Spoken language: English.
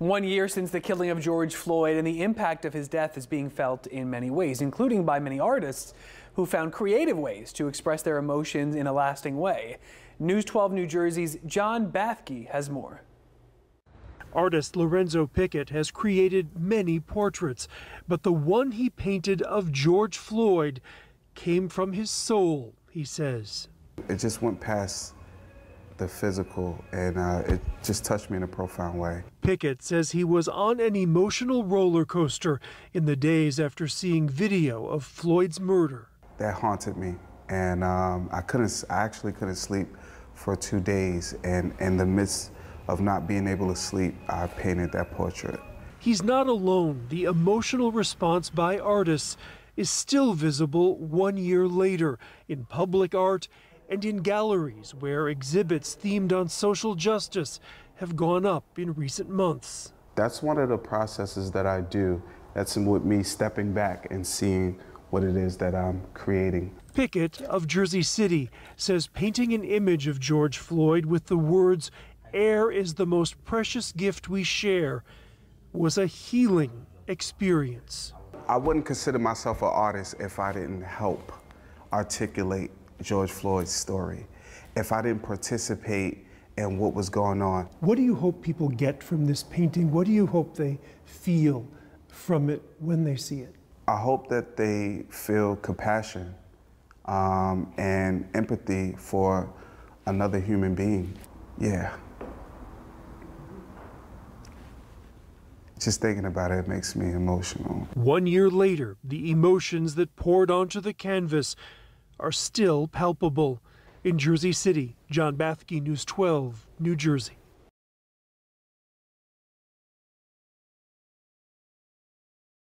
One year since the killing of George Floyd, and the impact of his death is being felt in many ways, including by many artists who found creative ways to express their emotions in a lasting way. News 12 New Jersey's John Bathke has more. Artist Lorenzo Pickett has created many portraits, but the one he painted of George Floyd came from his soul, he says. It just went past the physical, and uh, it just touched me in a profound way. Pickett says he was on an emotional roller coaster in the days after seeing video of Floyd's murder. That haunted me, and um, I couldn't. I actually couldn't sleep for two days, and in the midst of not being able to sleep, I painted that portrait. He's not alone. The emotional response by artists is still visible one year later in public art and in galleries where exhibits themed on social justice have gone up in recent months. That's one of the processes that I do. That's with me stepping back and seeing what it is that I'm creating. Pickett of Jersey City says painting an image of George Floyd with the words, air is the most precious gift we share, was a healing experience. I wouldn't consider myself an artist if I didn't help articulate George Floyd's story, if I didn't participate in what was going on. What do you hope people get from this painting? What do you hope they feel from it when they see it? I hope that they feel compassion um, and empathy for another human being. Yeah. Just thinking about it makes me emotional. One year later, the emotions that poured onto the canvas are still palpable. In Jersey City, John Bathke, News 12, New Jersey.